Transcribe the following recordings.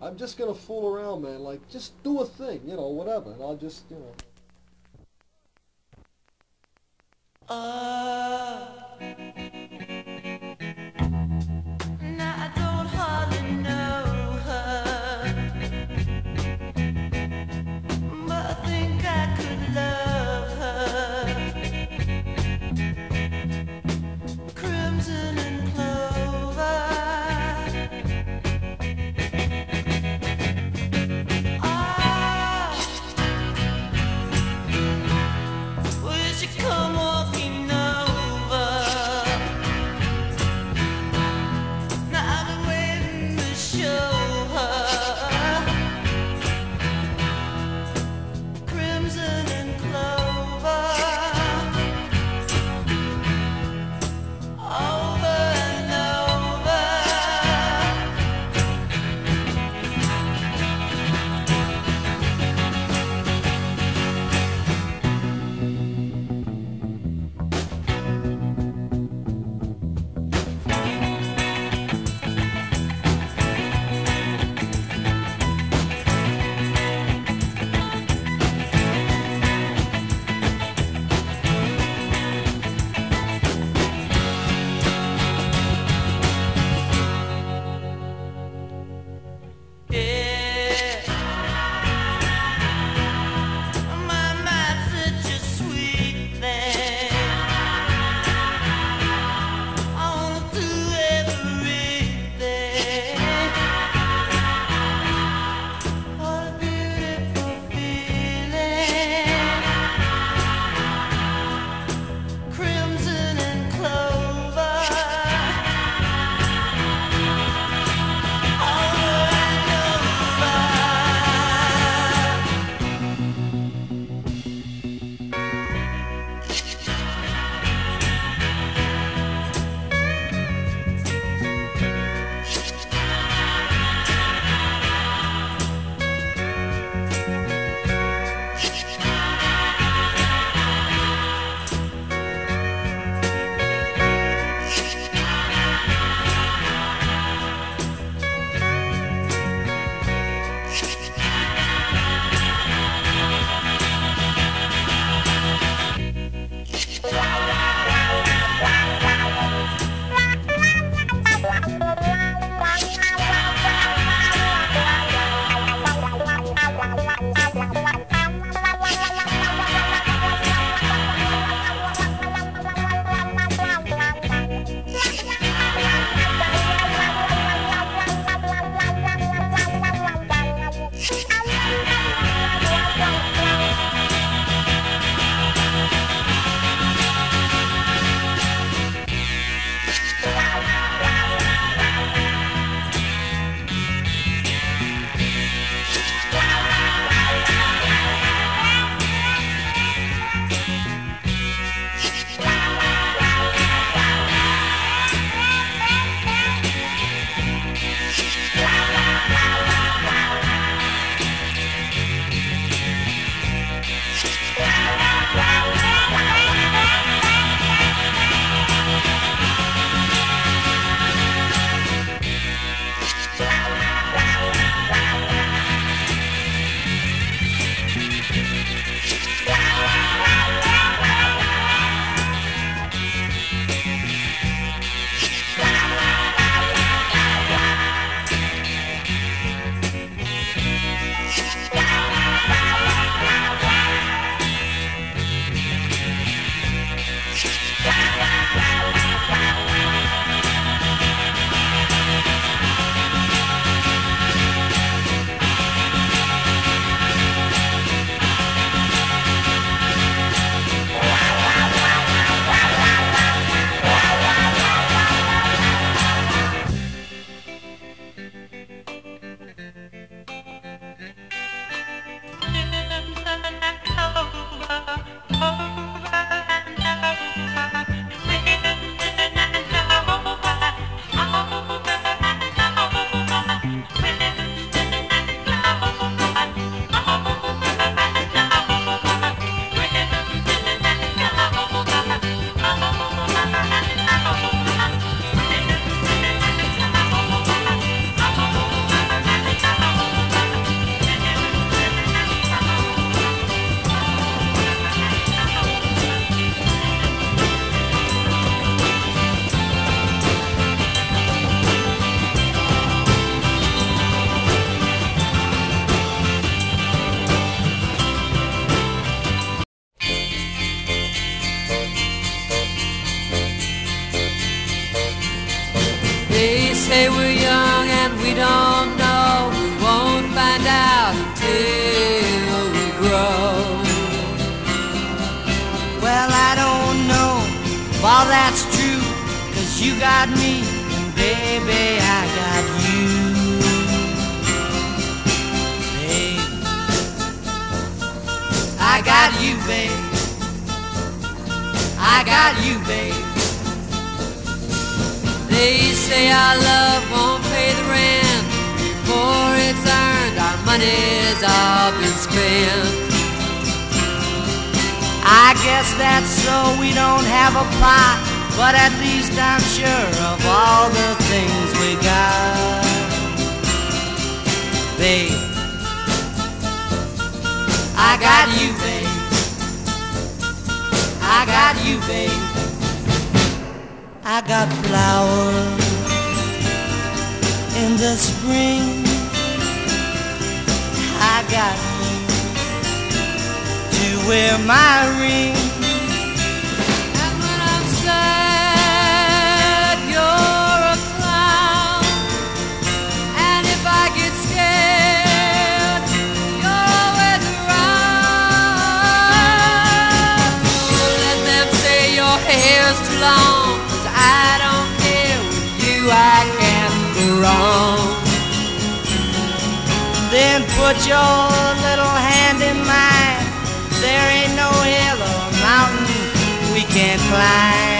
I'm just gonna fool around, man. Like, just do a thing, you know, whatever, and I'll just, you know. Now got me, and baby, I got you. Babe, I got you, babe. I got you, babe. They say our love won't pay the rent before it's earned. Our money's all been spent. I guess that's so we don't have a pot, but at least I'm sure of all the things we got. Babe, I got you, babe. I got you, babe. I got flowers in the spring. I got you to wear my ring. Hair's too long. 'cause I don't care with you, I can't go wrong. Then put your little hand in mine. There ain't no hill or mountain we can't climb.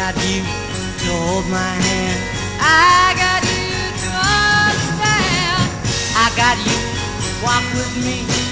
Got you to hold my hand. I got you to understand. I got you to walk with me.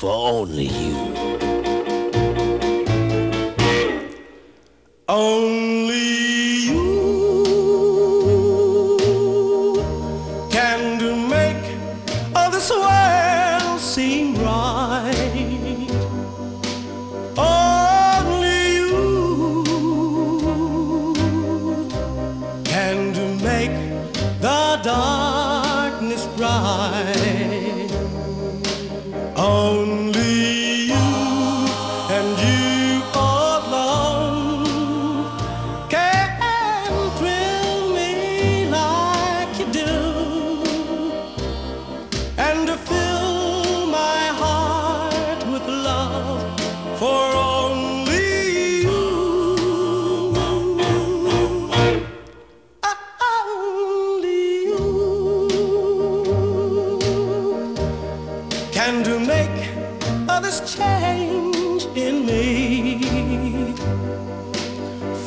For only you.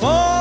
for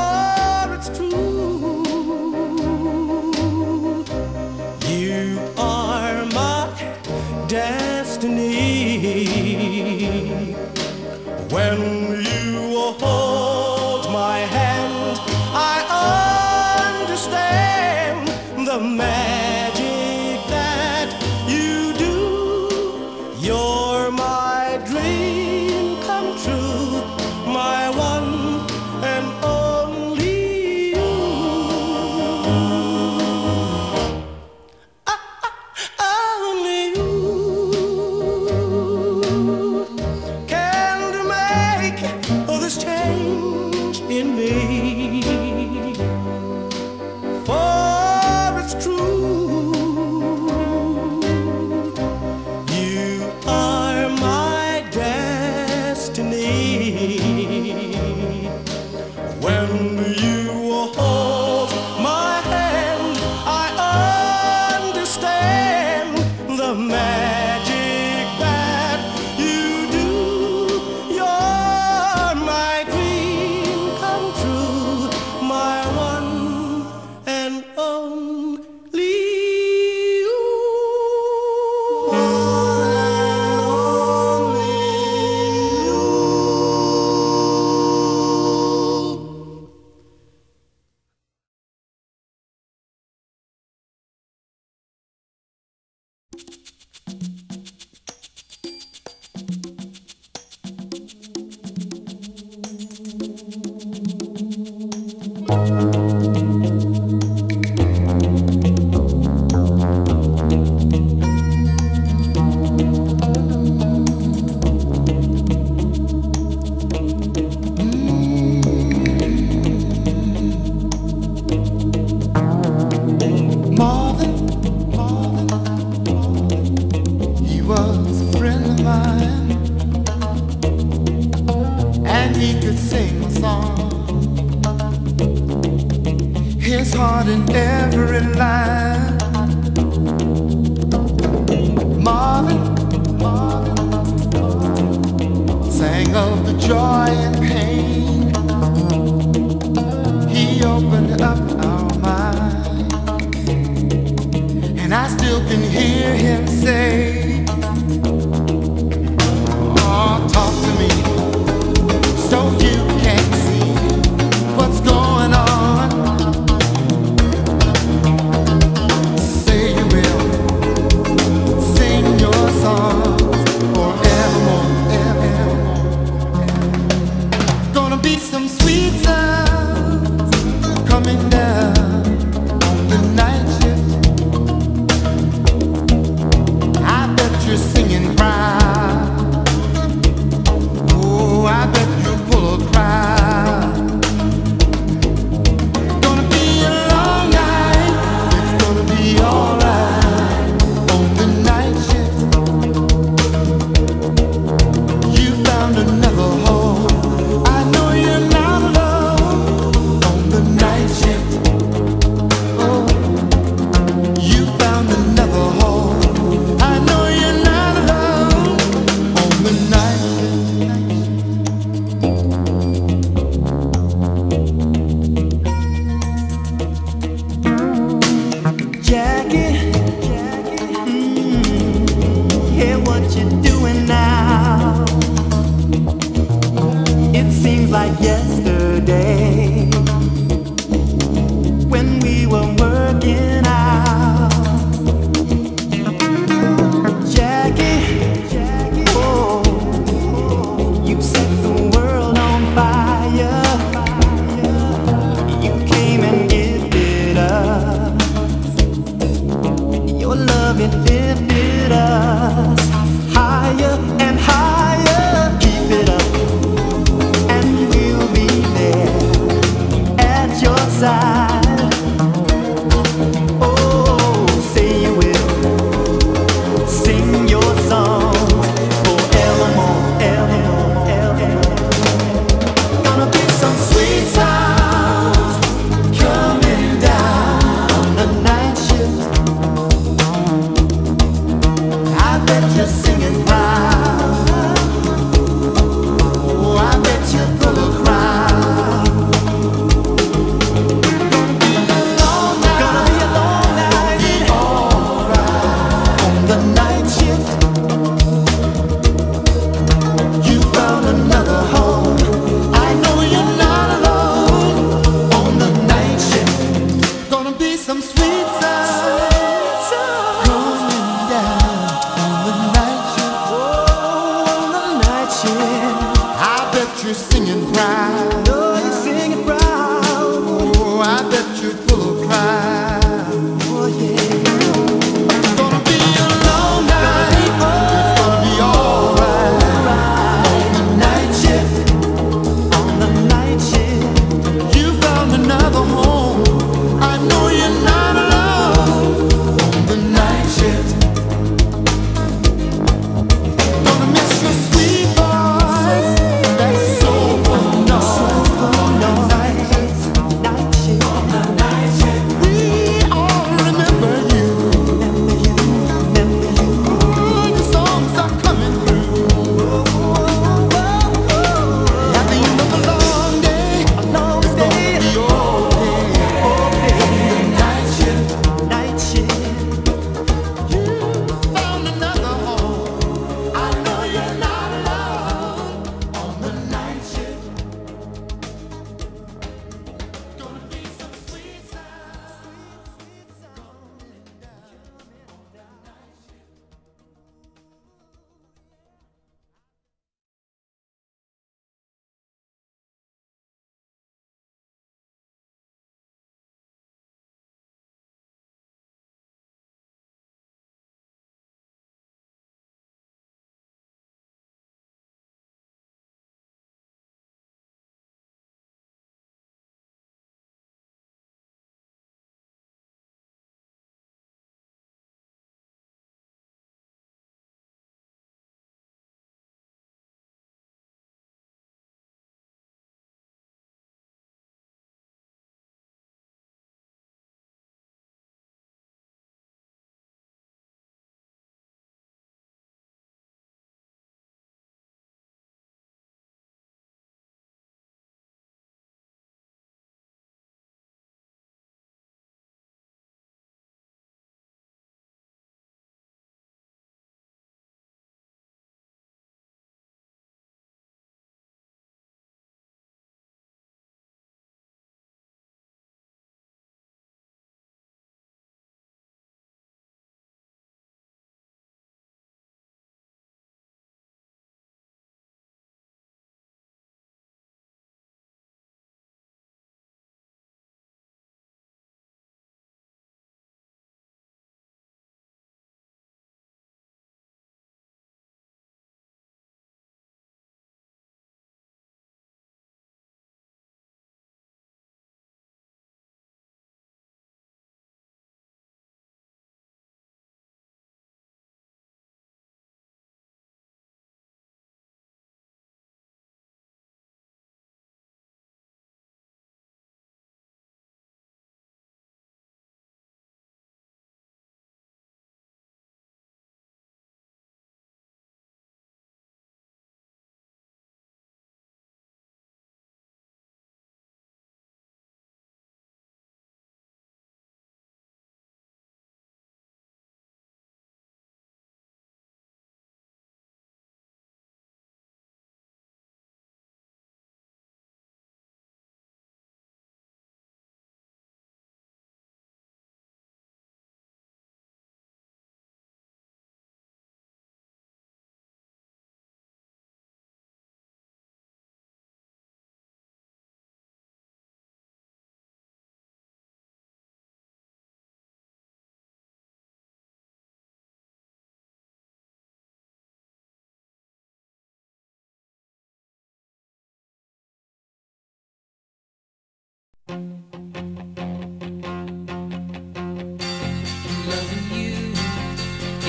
another home.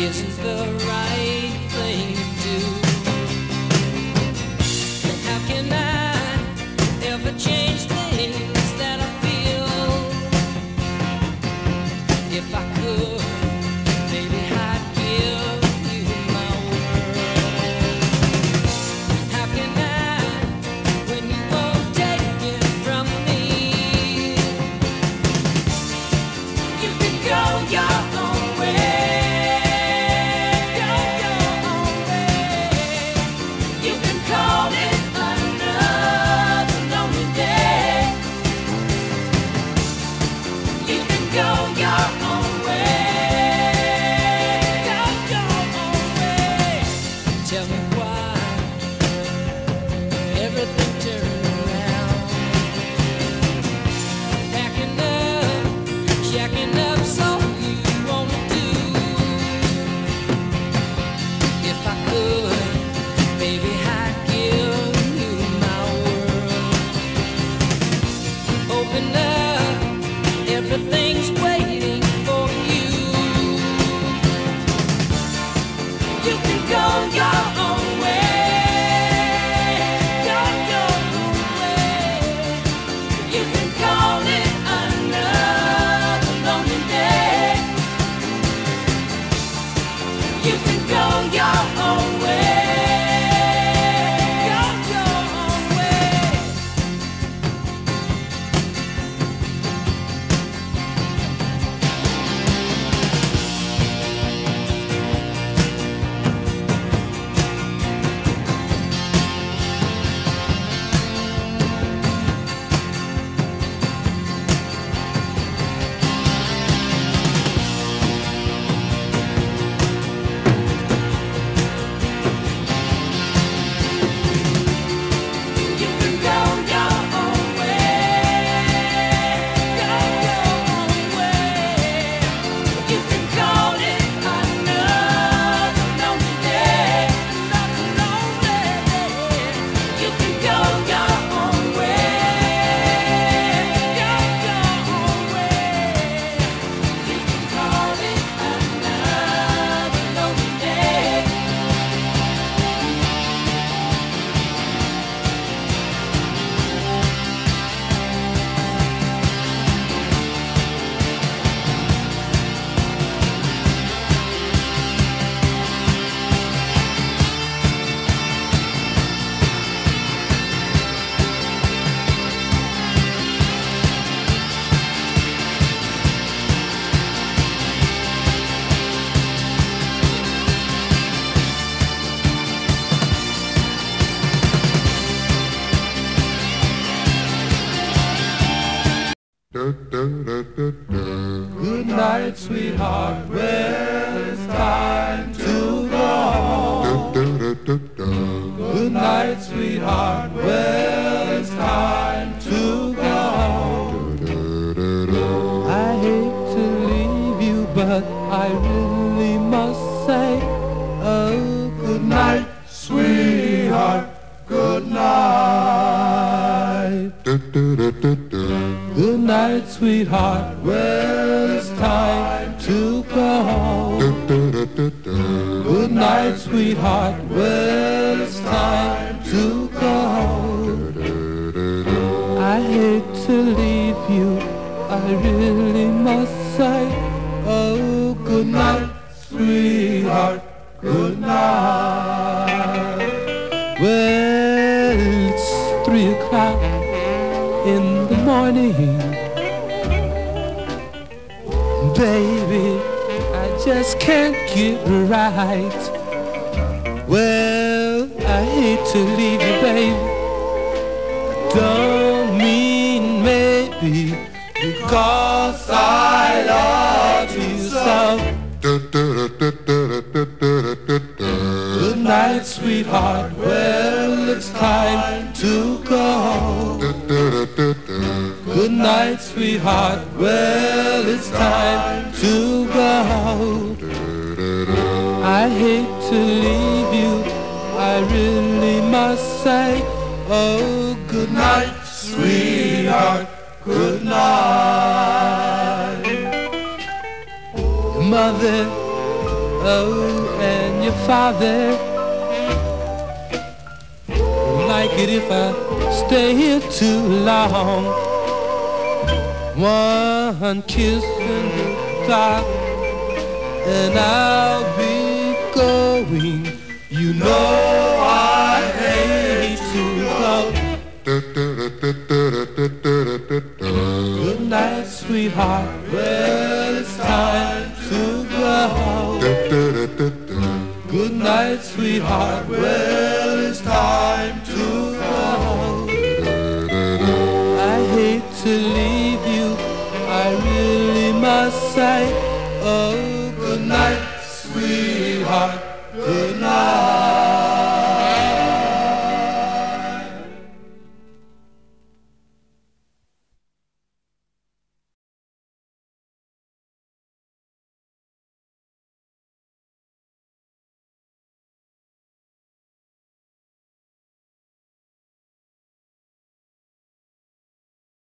isn't the heart. Well, it's time to go. I hate to leave you. I really must say, oh, good night, sweetheart. Good night. Well, it's three o'clock in the morning. Baby, I just can't get right. Well, I hate to leave you, baby. Don't mean maybe because I love you so. Good night, sweetheart. Well, it's time to go. Good night, sweetheart. Well, it's time to go. I hate to leave must say, oh, good night, sweetheart, good night. Your mother, oh, and your father like it if I stay here too long. One kiss and goodbye, and I'll be going, you know. thank you.